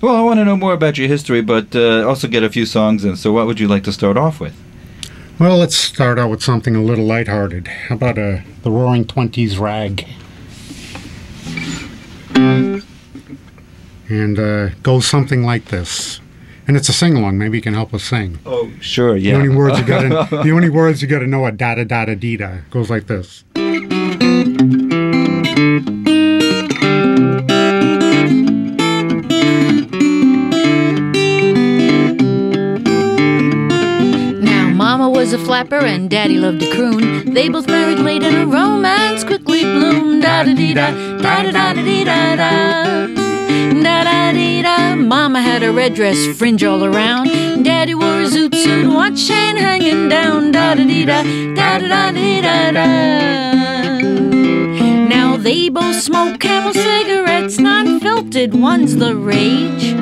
Well, I want to know more about your history, but uh, also get a few songs in. So, what would you like to start off with? Well, let's start out with something a little lighthearted. How about uh, the Roaring Twenties rag? And uh, goes something like this. And it's a sing along. Maybe you can help us sing. Oh, sure, yeah. The only words you got to the only words you got to know are da da da da dee da. Goes like this. Mama was a flapper and Daddy loved to croon. They both married late and a romance quickly bloomed. Da da dee da, da da da da dee da da. Da da dee da. Mama had a red dress, fringe all around. Daddy wore a zoot suit, watch chain hanging down. Da da dee da, da da da dee da da. Now they both smoke camel cigarettes, non filtered, one's the rage.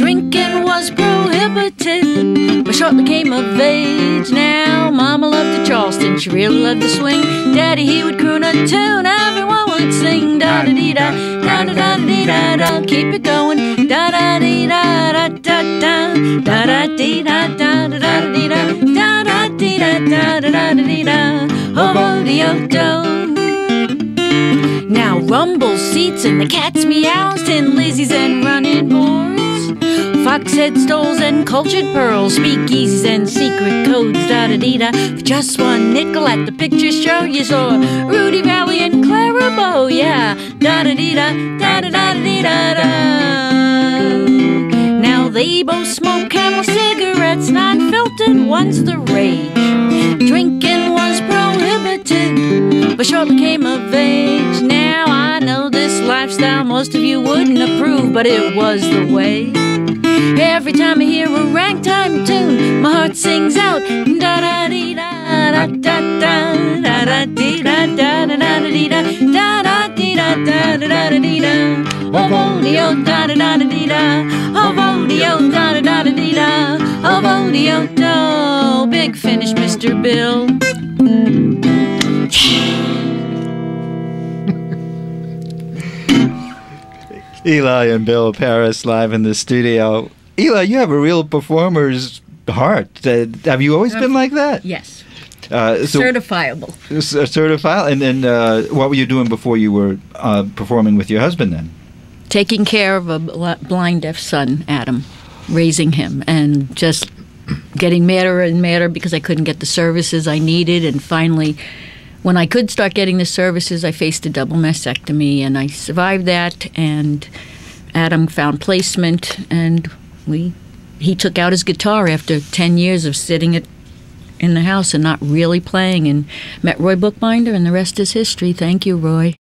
Drinking was prohibited, but shortly came of age. Now, Mama loved the Charleston, she really loved to swing. Daddy, he would croon a tune, everyone would sing. Da da dee da, da da da dee da da. Keep it going. Da da dee da da da da. Da da dee da da da da dee da. Da da dee da da da da dee da. Oh, oh, dee oh, do. Now rumble seats and the cat's meows, tin lizzies and running boards. Foxhead stoles and cultured pearls, speakeasies and secret codes, da da dee da. For just one nickel at the picture show, you saw Rudy Vallée and Clara Bow, yeah. Da da da, da da da dee da da. Now they both smoke camel cigarettes, non filtered, one's the rage. Drinking was prohibited, but shortly came of age. Now I know this lifestyle most of you wouldn't approve, but it was the way. Every time I hear a ragtime tune, my heart sings out da da dee da da da da da da dee da da da da dee da da da dee da da da da dee da. Oh, vodio da da da da dee da. Oh, vodio da da da da dee da. Oh, vodio do. Big finish, Mr. Bill. Eli and Bill Perras live in the studio. Eli, you have a real performer's heart. Uh, have you always been like that? Yes. Uh, so, Certifiable. c- certified. And then, uh, what were you doing before you were uh, performing with your husband? Then. taking care of a bl- blind deaf son, Adam, raising him, and just getting madder and madder because I couldn't get the services I needed. And finally, when I could start getting the services, I faced a double mastectomy, and I survived that. And Adam found placement, and we he took out his guitar after ten years of sitting it in the house and not really playing, and met Roy Bookbinder, and the rest is history. Thank you, Roy.